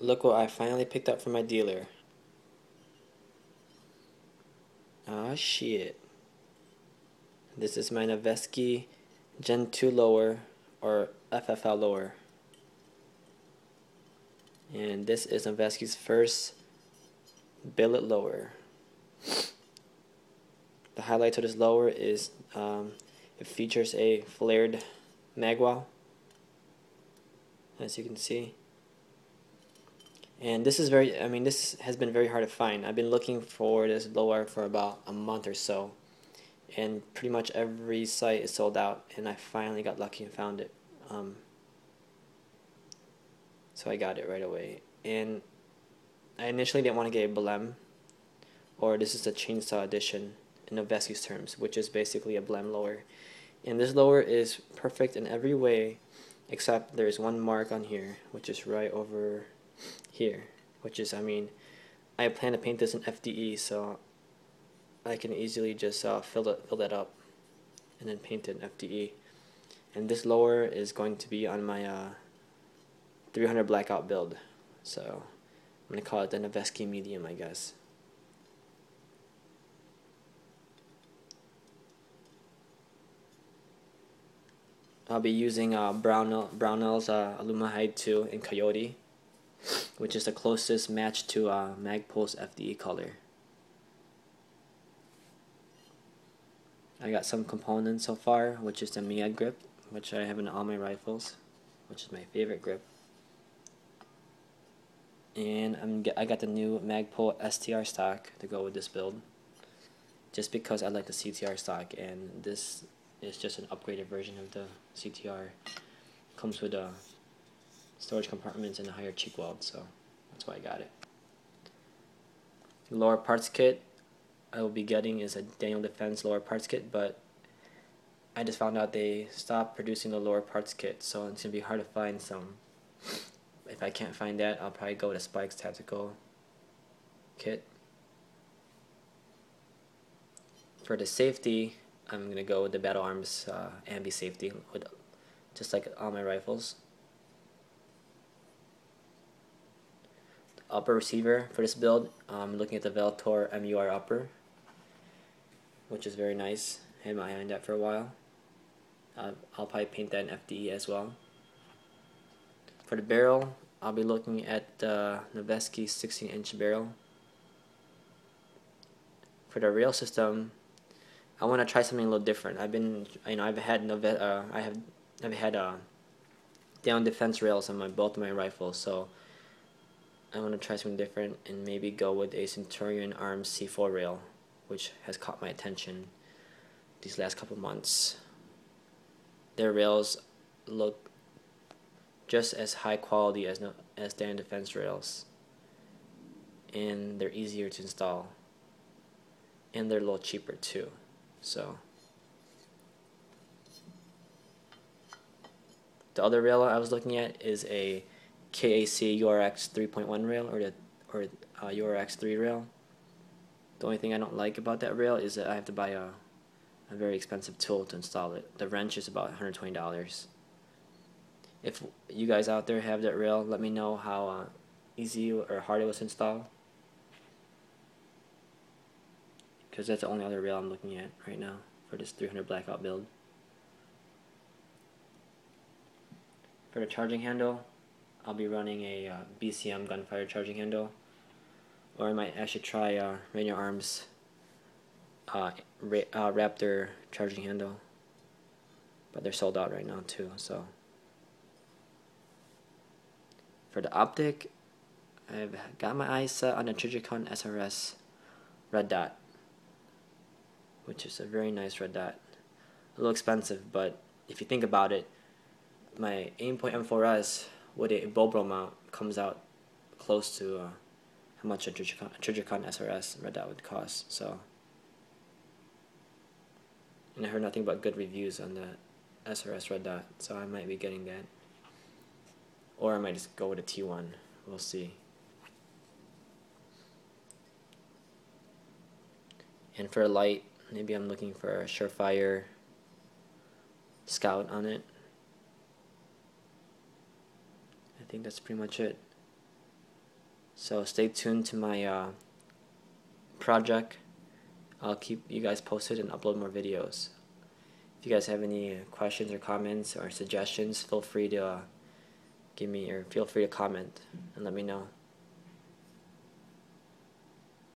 look what I finally picked up from my dealer. Ah shit. This is my Noveske Gen 2 lower or FFL lower. And this is Noveske's first billet lower. The highlight of this lower is um, it features a flared magwell as you can see and this is very I mean this has been very hard to find. I've been looking for this lower for about a month or so and pretty much every site is sold out and I finally got lucky and found it. Um, so I got it right away. And I initially didn't want to get a blem or this is a chainsaw edition in Noveske's terms which is basically a blem lower. And this lower is perfect in every way except there's one mark on here which is right over here which is I mean I plan to paint this in FDE so I can easily just uh, fill, it, fill that up and then paint it in FDE and this lower is going to be on my uh, 300 blackout build. So I'm going to call it the Noveske medium I guess. I'll be using uh, Brownell, Brownell's uh, Aluma-Hyde 2 in Coyote, which is the closest match to uh, Magpul's FDE color. I got some components so far, which is the MIAD grip, which I have in all my rifles, which is my favorite grip. And I'm I got the new Magpul STR stock to go with this build, just because I like the CTR stock, and this is just an upgraded version of the CTR. Comes with a storage compartments and a higher cheek weld, so that's why I got it. The lower parts kit I will be getting is a Daniel Defense lower parts kit, but I just found out they stopped producing the lower parts kit, so it's gonna be hard to find some. If I can't find that, I'll probably go with a Spikes Tactical kit. For the safety, I'm going to go with the Battle Arms uh, ambi safety, with, just like all my rifles. Upper receiver for this build, I'm looking at the Vltor MUR upper, which is very nice. Had my eye on that for a while. Uh, I'll probably paint that in FDE as well. For the barrel, I'll be looking at the Noveske 16 inch barrel. For the rail system, I want to try something a little different. I've been, you know, I've had Nove uh, I have, I've had uh, down defense rails on my both of my rifles, so I want to try something different and maybe go with a Centurion Arms C4 rail, which has caught my attention these last couple months. Their rails look just as high quality as no, as Dan defense rails, and they're easier to install, and they're a little cheaper too. So the other rail I was looking at is a KAC URX 3.1 rail or the or uh, URX 3 rail. The only thing I don't like about that rail is that I have to buy a a very expensive tool to install it. The wrench is about $120. If you guys out there have that rail, let me know how uh, easy or hard it was to install. because that's the only other rail I'm looking at right now for this 300 blackout build. For the charging handle, I'll be running a uh, BCM Gunfighter charging handle, or I might actually try uh, Rainier Arms uh, uh, Raptor charging handle, but they're sold out right now too. So for the optic, I've got my eyes set on the Trijicon SRS red dot which is a very nice red dot. A little expensive, but if you think about it, my Aimpoint M4S with a Bobro mount comes out close to uh, how much a Trijicon SRS red dot would cost. So, and I heard nothing but good reviews on the SRS red dot, so I might be getting that. Or I might just go with a T1. We'll see. And for a light, Maybe I'm looking for a Surefire Scout on it. I think that's pretty much it. So stay tuned to my uh, project. I'll keep you guys posted and upload more videos. If you guys have any questions or comments or suggestions, feel free to uh, give me or feel free to comment and let me know.